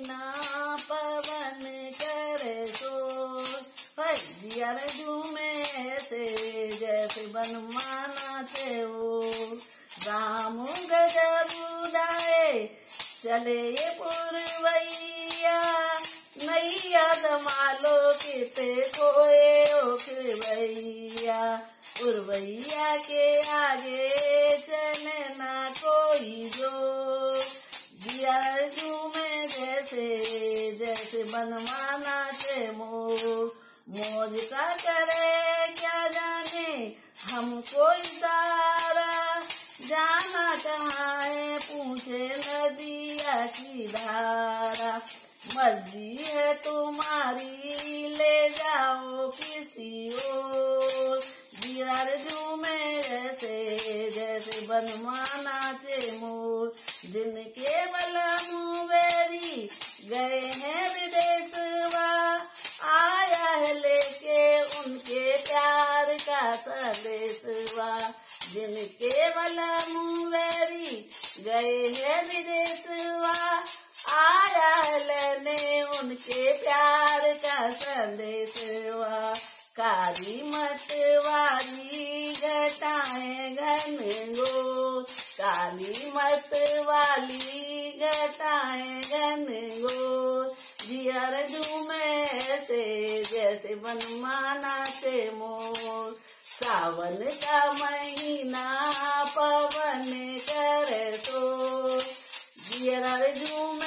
महीना पवन करे सो जियर झूमे से जैसे बनमाना थे वो। राम गजब उड़ाए, चले पुरवैया। नैया दमालो किते कोए ओख भैया पुरवैया के आगे चले जैसे बनवाना से मोर? मौज का करे क्या जाने? हमको इशारा जाना कहाँ है? पूछे नदिया की धारा। मर्ज़ी है तुम्हारी, ले जाओ किसी और। बिहार में जैसे जैसे बनवाना से मोर। दिन के बला मुवेरी गए हैं संदेशवा जिनके बला मुवेरी गए हैं विदेशवा, आया लेने उनके प्यार का संदेशवा। काली मतवाली घटाए घन गो काली मत वाली घटाए घन गो जियर झूमे से, जैसे बनमाना से मोर सावन का महीना पवन कर तो जिया झूम